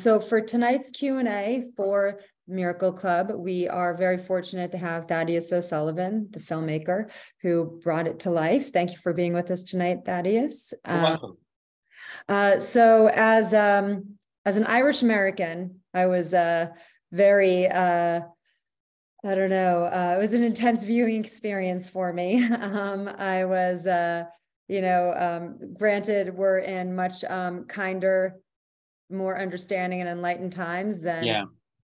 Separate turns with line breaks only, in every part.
So for tonight's Q and A for Miracle Club, we are very fortunate to have Thaddeus O'Sullivan, the filmmaker, who brought it to life. Thank you for being with us tonight, Thaddeus.
You're uh, welcome.
Uh, so as um, as an Irish American, I was uh, very uh, I don't know. Uh, it was an intense viewing experience for me. Um, I was, uh, you know, um, granted, we're in much um, kinder, more understanding and enlightened times than,
yeah.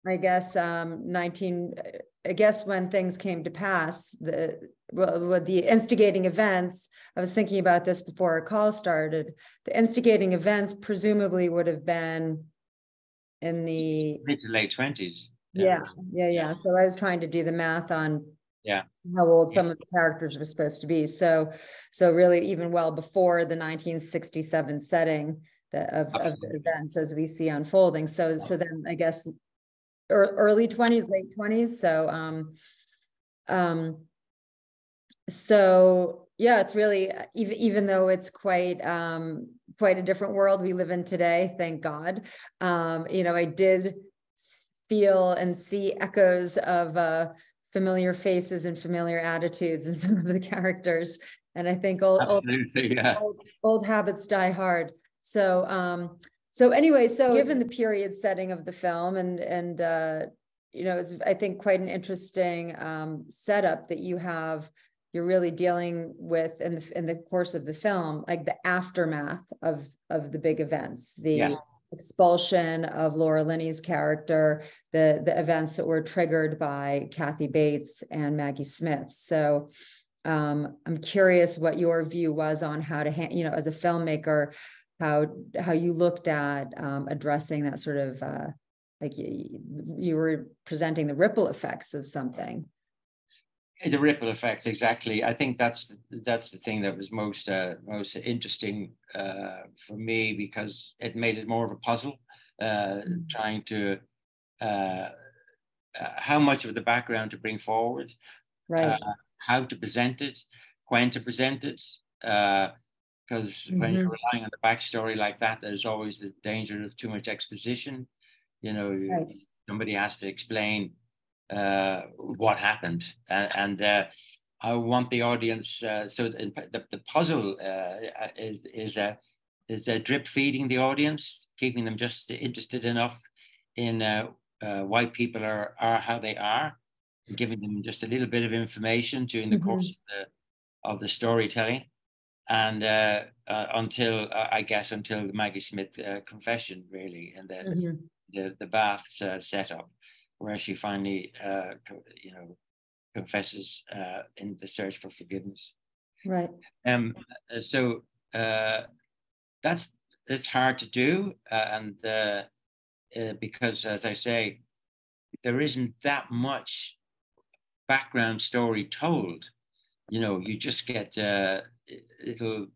I guess, um, 19. I guess when things came to pass, the well, the instigating events. I was thinking about this before our call started. The instigating events presumably would have been in the
mid to late twenties
yeah yeah yeah so i was trying to do the math on
yeah
how old some of the characters were supposed to be so so really even well before the 1967 setting the, of, of the events as we see unfolding so so then i guess early 20s late 20s so um um so yeah it's really even even though it's quite um quite a different world we live in today thank god um you know i did feel and see echoes of uh, familiar faces and familiar attitudes in some of the characters. And I think old, old,
yeah.
old, old, habits die hard. So, um, so anyway, so given the period setting of the film and, and, uh, you know, it's, I think quite an interesting um, setup that you have you're really dealing with in the in the course of the film like the aftermath of of the big events the yeah expulsion of Laura Linney's character, the the events that were triggered by Kathy Bates and Maggie Smith. So um, I'm curious what your view was on how to, ha- you know, as a filmmaker, how how you looked at um, addressing that sort of uh, like you, you were presenting the ripple effects of something.
The ripple effects exactly. I think that's that's the thing that was most uh, most interesting uh, for me because it made it more of a puzzle uh, mm-hmm. trying to uh, uh, how much of the background to bring forward
right. uh,
how to present it when to present it because mm-hmm. when you're mm-hmm. relying on the backstory like that there's always the danger of too much exposition you know right. somebody has to explain uh, what happened, and, and uh, I want the audience. Uh, so the, the puzzle uh, is is a is a drip feeding the audience, keeping them just interested enough in uh, uh, why people are are how they are, giving them just a little bit of information during the mm-hmm. course of the, of the storytelling, and until I guess until the Maggie Smith confession really, and the mm-hmm. the, the baths setup where she finally, uh, you know, confesses uh, in the search for forgiveness.
Right.
Um. Uh, so uh, that's it's hard to do, uh, and uh, uh, because, as I say, there isn't that much background story told. You know, you just get uh, little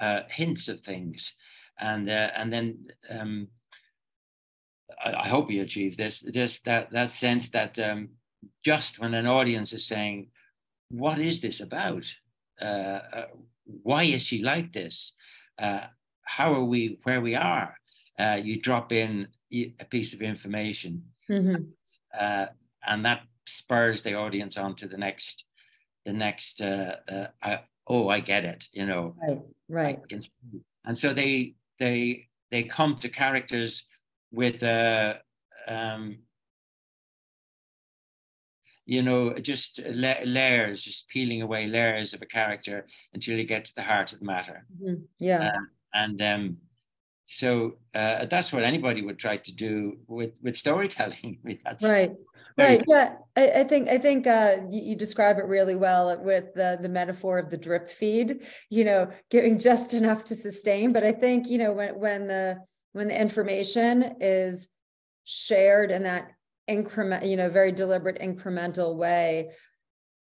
uh, hints of things, and uh, and then um, I, hope he achieves this, just that that sense that um, just when an audience is saying, "What is this about? Uh, uh, why is she like this? Uh, how are we where we are?" Uh, you drop in a piece of information, mm-hmm. Uh, and that spurs the audience on to the next, the next. Uh, oh, I get it. You know,
right, right.
And so they they they come to characters with uh, um, you know just la- layers just peeling away layers of a character until you get to the heart of the matter
mm-hmm. yeah
uh, and um, so uh, that's what anybody would try to do with with storytelling
that's right right yeah I, I, think i think uh, you, you, describe it really well with the the metaphor of the drip feed you know giving just enough to sustain but i think you know when when the when the information is shared in that increment, you know, very deliberate incremental way,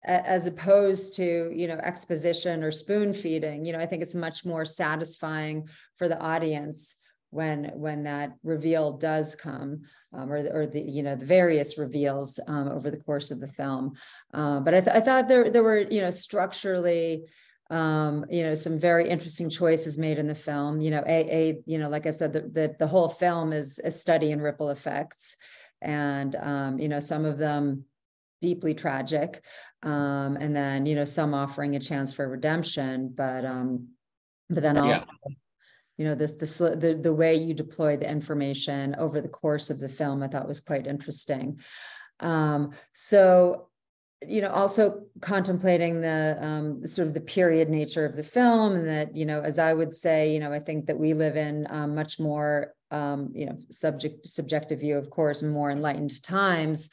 as opposed to, you know, exposition or spoon feeding, you know, I think it's much more satisfying for the audience when when that reveal does come um, or, or the you know the various reveals um, over the course of the film uh, but I, th- I thought there there were you know structurally um, you know, some very interesting choices made in the film. You know, a, a you know, like I said, the, the, the whole film is a study in ripple effects, and um, you know, some of them deeply tragic, um, and then you know, some offering a chance for redemption, but um, but then also. Yeah. You know, the, the the the way you deploy the information over the course of the film, I thought was quite interesting. Um, so you know also contemplating the um, sort of the period nature of the film and that you know as i would say you know i think that we live in um, much more um, you know subject subjective view of course more enlightened times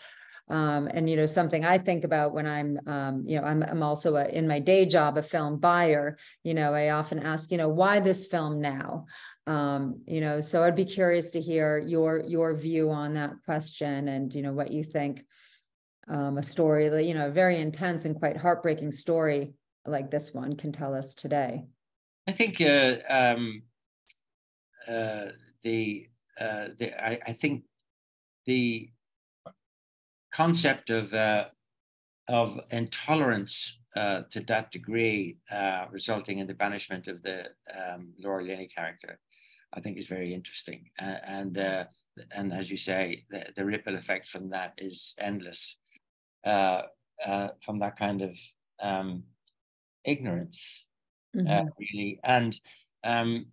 um, and you know something i think about when i'm um, you know i'm, I'm also a, in my day job a film buyer you know i often ask you know why this film now um, you know so i'd be curious to hear your your view on that question and you know what you think um, a story that, you know, a very intense and quite heartbreaking story like this one can tell us today?
I think uh, um, uh, the, uh, the I, I, think the concept of uh, of intolerance uh, to that degree, uh, resulting in the banishment of the um, Laura Linney character, I think is very interesting. and and as you say, the, the ripple effect from that is endless uh, uh, from that kind of um, ignorance, uh, mm-hmm. really. And um,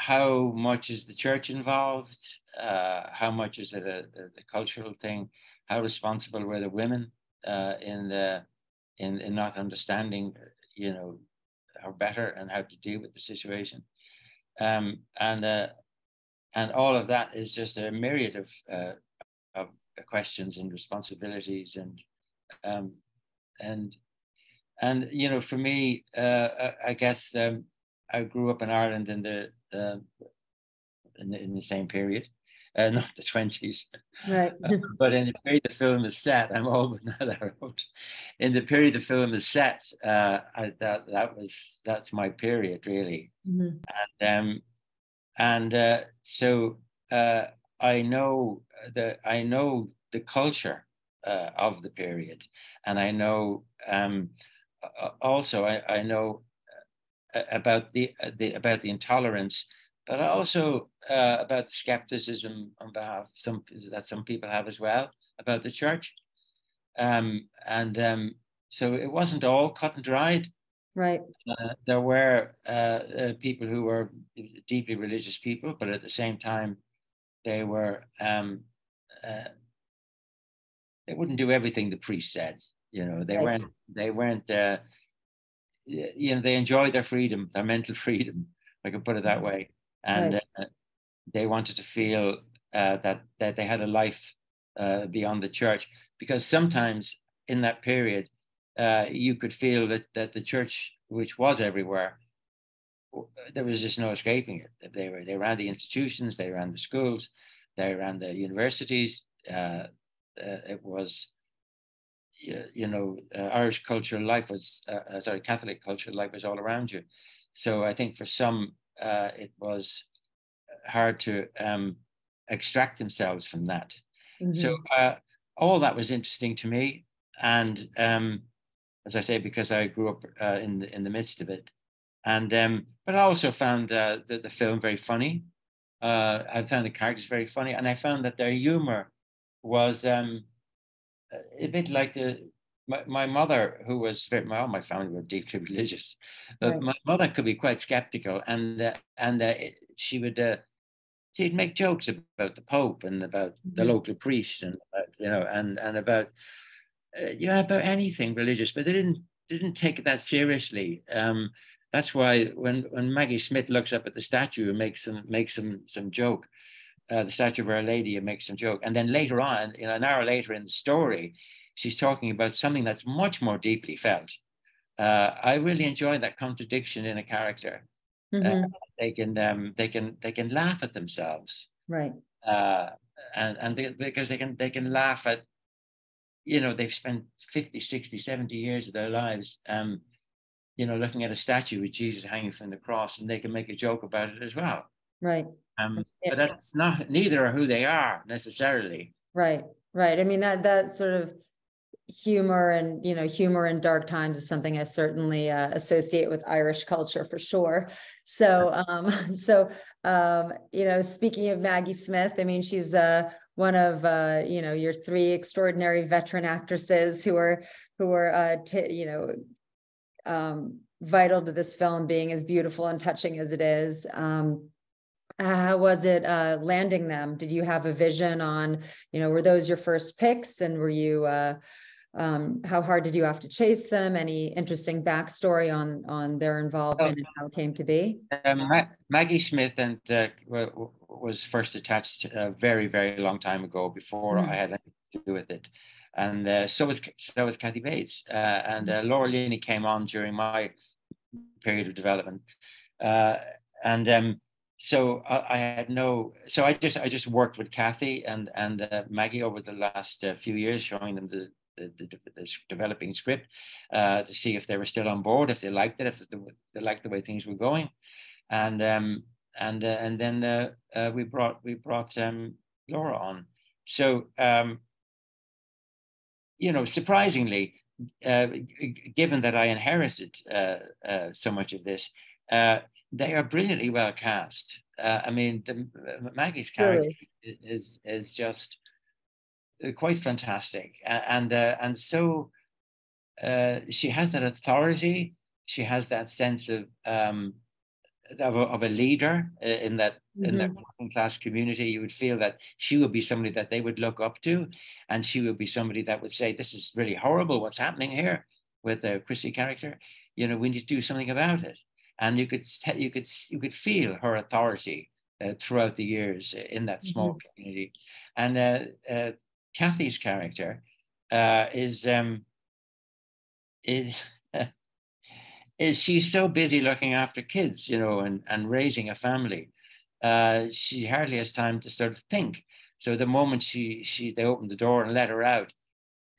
how much is the church involved? Uh, how much is it a, a, a, cultural thing? How responsible were the women uh, in the in, in not understanding, you know, how better and how to deal with the situation? Um, and uh, and all of that is just a myriad of of questions and responsibilities and um, and and you know for me uh, I guess um, I grew up in Ireland in the uh, in, the, in the same period uh, not the 20s
right uh,
but in the period the film is set I'm old now that I wrote in the period the film is set uh, I, that that was that's my period really mm-hmm. and um, and uh, so uh, I know the I know the culture uh, of the period. And I know um, also I, I know about the, uh, the about the intolerance, but also uh, about the skepticism on behalf some that some people have as well about the church. Um, and um, so it wasn't all cut and dried.
Right.
Uh, there were uh, people who were deeply religious people, but at the same time, they were um, they wouldn't do everything the priest said. You know, they right. weren't they weren't uh, you know they enjoyed their freedom, their mental freedom. I can put it that way, and right. uh, they wanted to feel uh, that that they had a life uh, beyond the church because sometimes in that period uh, you could feel that that the church, which was everywhere, there was just no escaping it. They were they ran the institutions, they ran the schools, they ran the universities. Uh, uh, it was you know, uh, Irish cultural life was, uh, uh, sorry, Catholic cultural life was all around you. So I think for some, uh, it was hard to um, extract themselves from that. Mm-hmm. So uh, all that was interesting to me. And um, as I say, because I grew up uh, in, the, in the midst of it. And, um, but I also found the, the film very funny. I found the characters very funny. And I found that their humor was um, a bit like the my, my mother, who was very, my, all my family were deeply religious, but right. my mother could be quite skeptical, and uh, and uh, she would uh, she'd make jokes about the Pope and about mm-hmm. the local priest and about, you know and and about uh, you know about anything religious, but they didn't didn't take it that seriously. Um, that's why when when Maggie Smith looks up at the statue and makes some makes some some joke, uh, the statue of Our Lady and makes some joke. And then later on, you know, an hour later in the story, she's talking about something that's much more deeply felt. Uh, I really enjoy that contradiction in a character. Uh, mm-hmm. Uh, they can um, they can they can laugh at themselves,
right?
Uh, and and they, because they can they can laugh at, you know, they've spent 50, 60, 70 years of their lives, um, you know, looking at a statue with Jesus hanging from the cross, and they can make a joke about it as well.
Right.
Um, but that's not neither who they are necessarily.
Right, right. I mean that that sort of humor and you know humor in dark times is something I certainly uh, associate with Irish culture for sure. So um, so um, you know, speaking of Maggie Smith, I mean, she's uh, one of uh, you know your three extraordinary veteran actresses who are who are uh, t- you know um, vital to this film being as beautiful and touching as it is. Um, how was it uh, landing them? Did you have a vision on, you know, were those your first picks and were you, uh, um, how hard did you have to chase them? Any interesting backstory on on their involvement and how it came to be?
Um, Maggie Smith and uh, was first attached a very very long time ago before mm. I had anything to do with it, and uh, so was so was Kathy Bates uh, and uh, Laura Linney came on during my period of development, uh, and um, so I, I, had no so I just I just worked with Kathy and and Maggie over the last few years, showing them the the, the, the developing script uh, to see if they were still on board, if they liked it, if they, they liked the way things were going, and um, and uh, and then uh, uh we brought we brought um, Laura on. So um, you know, surprisingly, uh, given that I inherited uh, so much of this, they are brilliantly well cast. I mean, the, Maggie's character really? is is just uh, quite fantastic, and uh, and so uh, she has that authority. She has that sense of um, of, a, of a leader uh, in that mm-hmm. in the working class community. You would feel that she would be somebody that they would look up to, and she would be somebody that would say, "This is really horrible. What's happening here?" With the Chrissy character, you know, we need to do something about it. And you could you could you could feel her authority uh, throughout the years in that small mm-hmm. community. And uh, uh, Kathy's character uh, is um, is is she's so busy looking after kids, you know, and and raising a family. Uh, she hardly has time to sort of think. So the moment she she they open the door and let her out,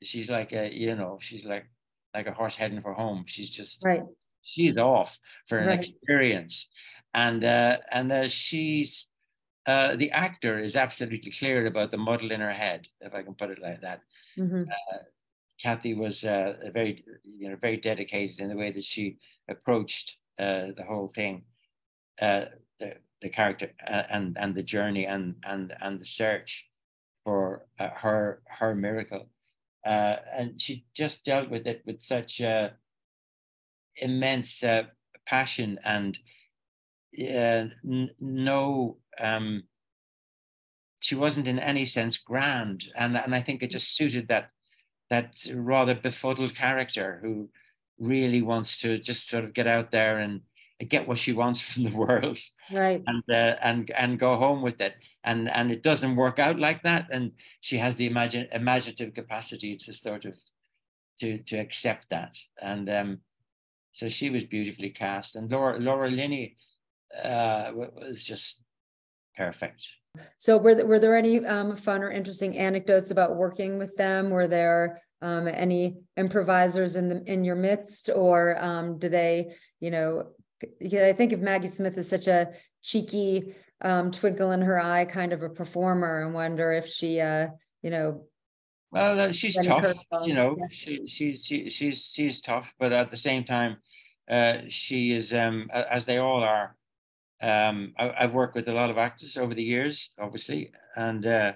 she's like a you know she's like like a horse heading for home. She's just
right.
She's off for an right. experience, and uh, and uh, she's uh, the actor is absolutely clear about the model in her head, if I can put it like that. Mm-hmm. Uh, Kathy was uh, very, you know, very dedicated in the way that she approached uh, the whole thing, uh, the the character and and the journey and and and the search for her her miracle, and she just dealt with it with such immense passion and n- no um, she wasn't in any sense grand, and and I think it just suited that that rather befuddled character who really wants to just sort of get out there and get what she wants from the world,
right?
And uh, and and go home with it, and and it doesn't work out like that, and she has the imagine imaginative capacity to sort of to to accept that, and um, so she was beautifully cast, and Laura Laura Linney uh, was just perfect.
So were there, were there any um, fun or interesting anecdotes about working with them? Were there um, any improvisers in the in your midst, or um, do they, you know, I think of Maggie Smith as such a cheeky, um, twinkle in her eye kind of a performer, and wonder if she, uh, you know.
Well, uh, she's tough, you know. Yeah. She, she's she, she's she's tough, but at the same time, uh, she is, um, as they all are, um, I, have worked with a lot of actors over the years, obviously, and uh,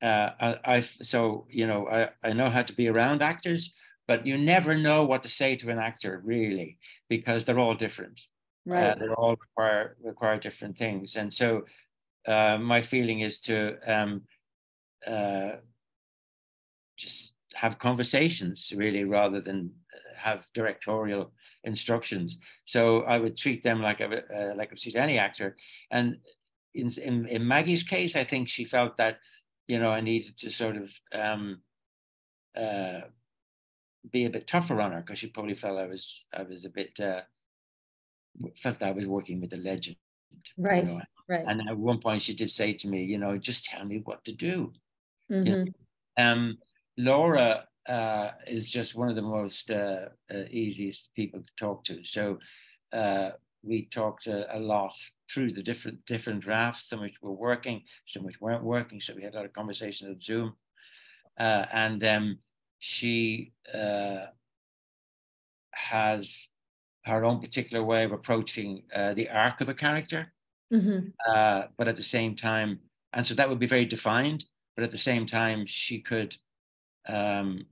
uh, I, I've so you know I, I know how to be around actors, but you never know what to say to an actor really because they're all different. Uh, right. They all require require different things, and so uh, my feeling is to um, uh, just have conversations really rather than have directorial instructions. So I would treat them like I uh, like I treat any actor. And in, in, in Maggie's case, I think she felt that you know I needed to sort of um, uh, be a bit tougher on her because she probably felt I was I was a bit uh, felt that I was working with a legend.
Right. You know? Right.
And at one point she did say to me, you know, just tell me what to do. Mm-hmm. You know? um, Laura uh, is just one of the most uh, uh, easiest people to talk to. So uh, we talked a, a, lot through the different different drafts, some which were working, some which weren't working. So we had a lot of conversations on Zoom, uh, and um, she uh, has her own particular way of approaching uh, the arc of a character, mm-hmm. uh, but at the same time, and so that would be very defined. But at the same time, she could um,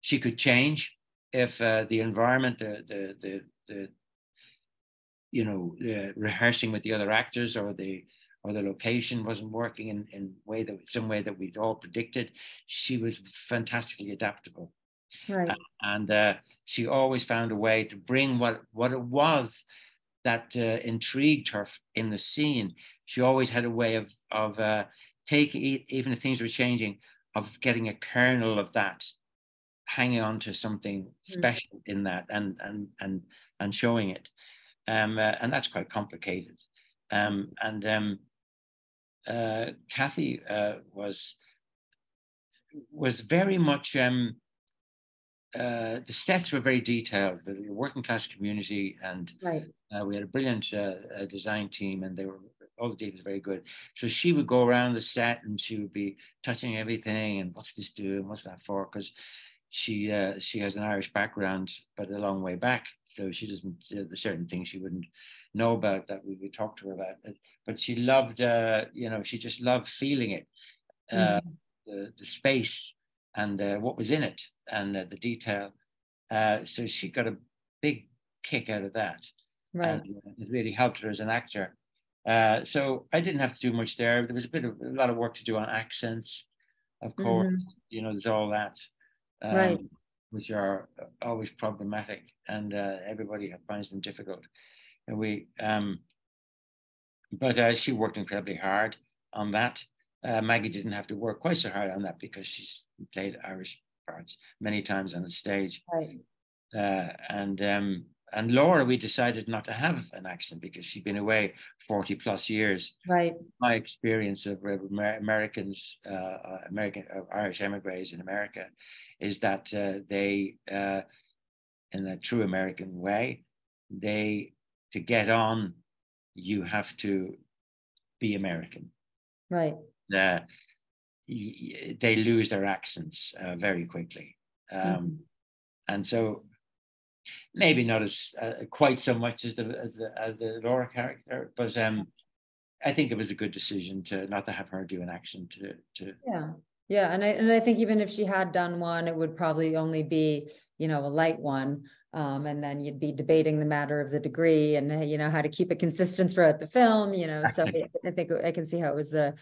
she could change if uh, the environment, the the the, the you know, rehearsing with the other actors or the or the location wasn't working in, in way that some way that we'd all predicted. She was fantastically adaptable. Right. And uh, she always found a way to bring what, what it was that uh, intrigued her in the scene. She always had a way of, of uh, taking, even if things were changing, of getting a kernel of that, hanging on to something mm. special in that and, and, and, and showing it. Um, uh, and that's quite complicated. Um, and um, uh, Kathy uh, was was very much um, uh, the sets were very detailed. The working class community, and right. uh, we had a brilliant uh, design team, and they were all the details very good. So she would go around the set, and she would be touching everything, and what's this doing, what's that for? Because she uh, she has an Irish background, but a long way back, so she doesn't. Uh, there's certain things she wouldn't know about that we would talk to her about. But she loved, uh, you know, she just loved feeling it, uh, mm-hmm. the, the space and uh, what was in it and uh, the detail. Uh, so she got a big kick out of that. Right. And uh, it really helped her as an actor. Uh, so I didn't have to do much there. There was a bit of a lot of work to do on accents, of course. Mm-hmm. You know, there's all that, um, right. which are always problematic, and everybody finds them difficult. And we, um, but uh, she worked incredibly hard on that. Uh, Maggie didn't have to work quite so hard on that because she's played Irish parts many times on the stage. Right. Uh, and um, and Laura, we decided not to have an accent because she'd been away 40 plus years.
Right.
My experience of Americans, uh, uh, American uh, Irish emigres in America, is that uh, they, uh, in a true American way, they to get on, you have to be American.
Right.
Uh, they lose their accents uh, very quickly. Um, mm-hmm. And so maybe not as uh, quite so much as the, as the, as the Laura character, but um, I think it was a good decision to not to have her do an action to to
yeah. Yeah and I and I think even if she had done one, it would probably only be you know a light one um, and then you'd be debating the matter of the degree and you know how to keep it consistent throughout the film you know so i think i can see how it was the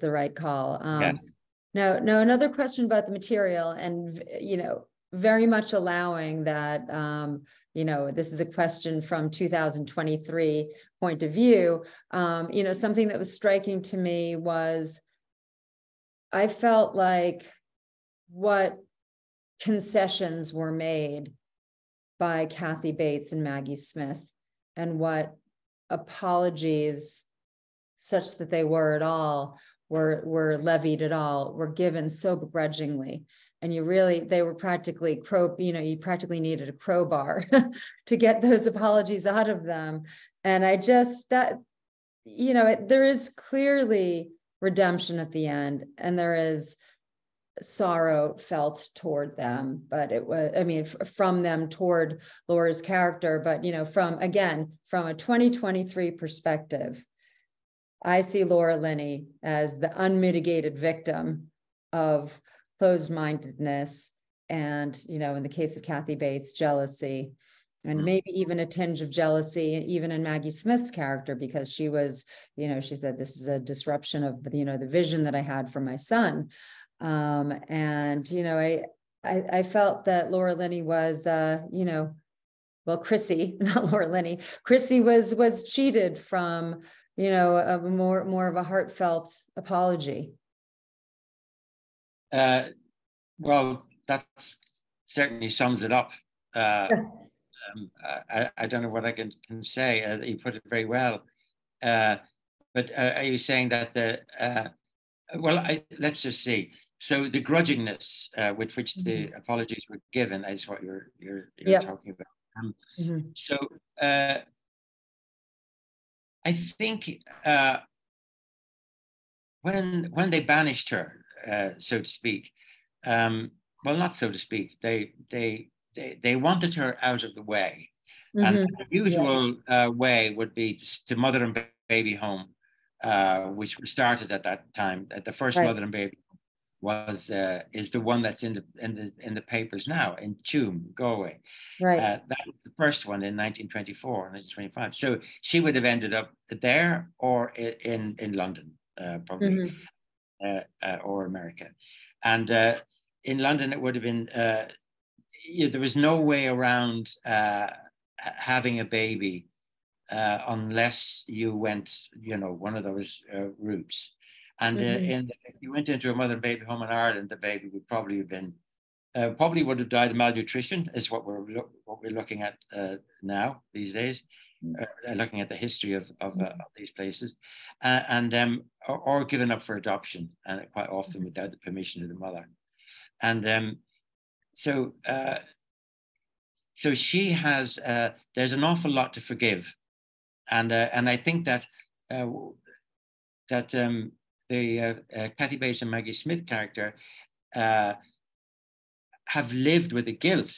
the right call um, yes. now now another question about the material and you know very much allowing that um, you know this is a question from 2023 point of view um, you know something that was striking to me was i felt like what concessions were made by Kathy Bates and Maggie Smith, and what apologies, such that they were at all, were were levied at all, were given so begrudgingly. And you really, they were practically crow, you know, you practically needed a crowbar to get those apologies out of them. And I just that, you know, it, there is clearly redemption at the end, and there is sorrow felt toward them but it was i mean f- from them toward laura's character but you know from again from a 2023 perspective i see laura linney as the unmitigated victim of closed-mindedness and you know in the case of kathy bates jealousy and mm-hmm. maybe even a tinge of jealousy even in maggie smith's character because she was you know she said this is a disruption of you know the vision that i had for my son um, and, you know, I, I, I felt that Laura Linney was, uh, you know, well, Chrissy, not Laura Linney, Chrissy was, was cheated from, you know, a more, more of a heartfelt apology.
Uh, well, that certainly sums it up. Uh, um, I, I, don't know what I can, can say. Uh, you put it very well. Uh, but uh, are you saying that the uh, well, I, let's just see. So the grudgingness uh, with which the mm-hmm. apologies were given is what you're you're, you're yep. talking about. Um, mm-hmm. So uh, I think uh, when when they banished her, uh, so to speak, um, well, not so to speak. They they they, they wanted her out of the way. Mm-hmm. And the usual yeah. uh, way would be to, to, mother and baby home, uh, which started at that time. At the first right. mother and baby was uh, is the one that's in the in the in the papers now in Tuam, Galway. Right. Uh, that was the first one in 1924, 1925. So she would have ended up there or in in London, uh, probably, mm-hmm. Uh, uh, or America, and uh, in London it would have been you know, there was no way around uh, having a baby uh, unless you went, you know, one of those uh, routes. And uh, mm-hmm. in, if you went into a mother and baby home in Ireland, the baby would probably have been, uh, probably would have died of malnutrition, is what we're lo- what we're looking at uh, now these days, mm-hmm. looking at the history of of, mm-hmm. of these places, and um, or, or, given up for adoption, and quite often mm-hmm. without the permission of the mother. And um, so uh, so she has uh, there's an awful lot to forgive, and uh, and I think that uh, that um, the uh, uh, Kathy Bates and Maggie Smith character uh, have lived with the guilt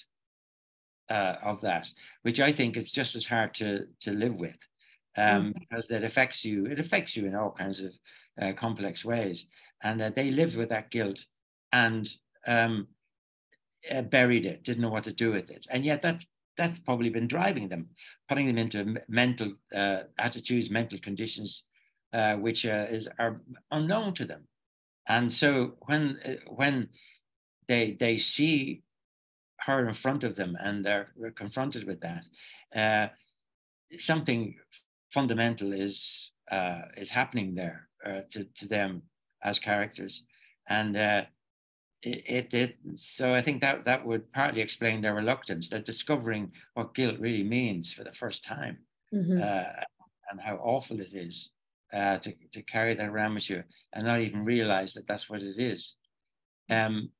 of that, which I think is just as hard to to live with. Um, mm. because it affects you. It affects you in all kinds of uh, complex ways, and uh, they lived with that guilt, and um, uh, buried it, didn't know what to do with it. And yet that that's probably been driving them, putting them into mental uh, attitudes, mental conditions, uh, which uh, is are unknown to them. And so when uh, when they they see her in front of them and they're, they're confronted with that, uh, something fundamental is is happening there to, to them as characters. And it, it, so I think that that would partly explain their reluctance. They're discovering what guilt really means for the first time, mm-hmm. uh, and how awful it is uh, to to carry that around with you and not even realize that that's what it is. Um,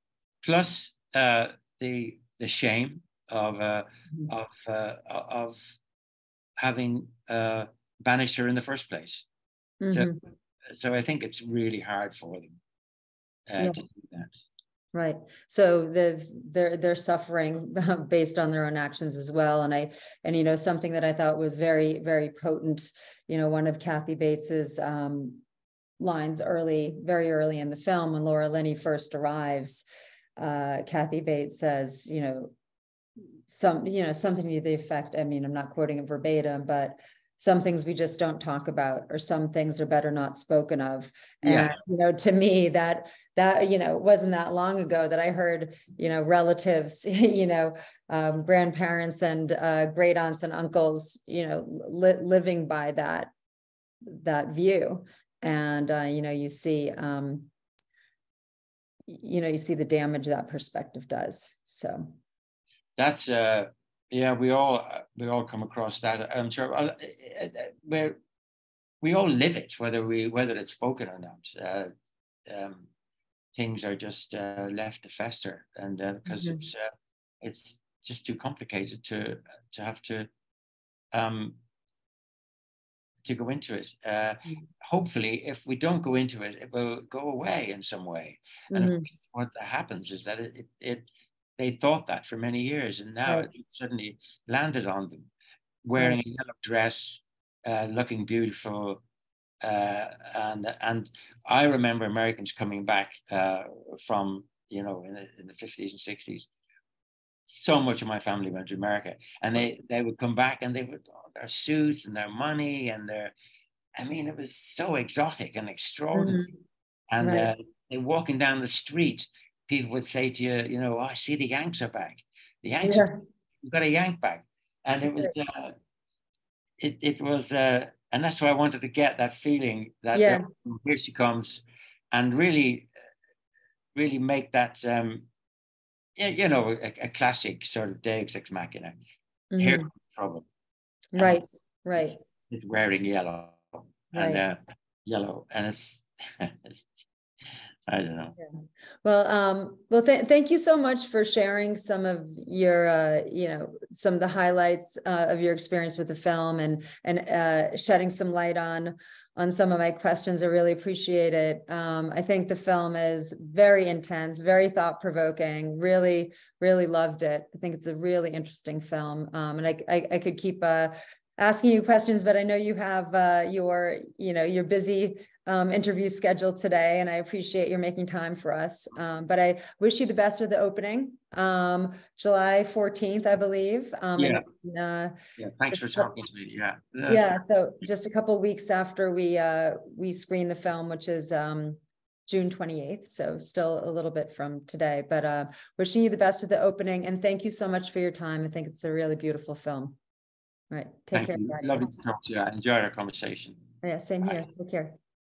plus uh, the the shame of uh, mm-hmm. of uh, of having uh, banished her in the first place. Mm-hmm. So so I think it's really hard for them yeah. to do that.
Right. So they've they're they're suffering based on their own actions as well. And I and you know something that I thought was very very potent. You know, one of Kathy Bates's um, lines early, very early in the film when Laura Linney first arrives, uh, Kathy Bates says, you know, some you know something to the effect. I mean, I'm not quoting it verbatim, but some things we just don't talk about or some things are better not spoken of and yeah. you know to me that that you know wasn't that long ago that i heard you know relatives you know um, grandparents and uh, great aunts and uncles you know li- living by that that view and uh, you know you see um, you know you see the damage that perspective does so
that's uh yeah, we all we all come across that. I'm sure uh, uh, uh, where we all live it, whether we whether it's spoken or not. Uh, um, things are just uh, left to fester, and because mm-hmm. it's it's just too complicated to to have to um, to go into it. Uh, mm-hmm. Hopefully, if we don't go into it, it will go away in some way. And mm-hmm. what happens is that it, it, it they thought that for many years, and now right. it suddenly landed on them, wearing right. a yellow dress, uh, looking beautiful, uh, and and I remember Americans coming back uh, from you know in the, in the 50s and 60s. So much of my family went to America, and they they would come back and they would oh, their suits and their money and their, I mean, it was so exotic and extraordinary. Mm-hmm. And right. uh, they walking down the street people would say to you, you know, oh, I see the Yanks are back. The Yanks, yeah. are, you've got a Yank back. And it was, uh, it, it was, uh, and that's why I wanted to get that feeling that yeah. uh, here she comes and really, really make that, um, you know, a, a classic sort of Deus Ex Machina. Mm-hmm. Here comes trouble.
Right, and right.
It's wearing yellow and right. uh, yellow, and it's, it's I don't know. Yeah.
Well, um, well, th- thank you so much for sharing some of your, uh, you know, some of the highlights uh, of your experience with the film and and uh, shedding some light on on some of my questions. I really appreciate it. Um, I think the film is very intense, very thought provoking. Really, really loved it. I think it's a really interesting film, um, and I, I, I could keep uh, asking you questions, but I know you have uh, your, you know, your busy um, interview scheduled today, and I appreciate your making time for us. Um, but I wish you the best with the opening, um, July 14th, I believe.
Um, yeah. And, uh, yeah. Thanks for talking to me. Yeah.
Yeah. So just a couple weeks after we uh, we screen the film, which is um, June 28th. So still a little bit from today, but uh, wishing you the best with the opening. And thank you so much for your time. I think it's a really beautiful film. All right. Take
Thank
care.
You. Lovely to talk to you. I enjoyed our conversation.
Yeah, same here. Take care.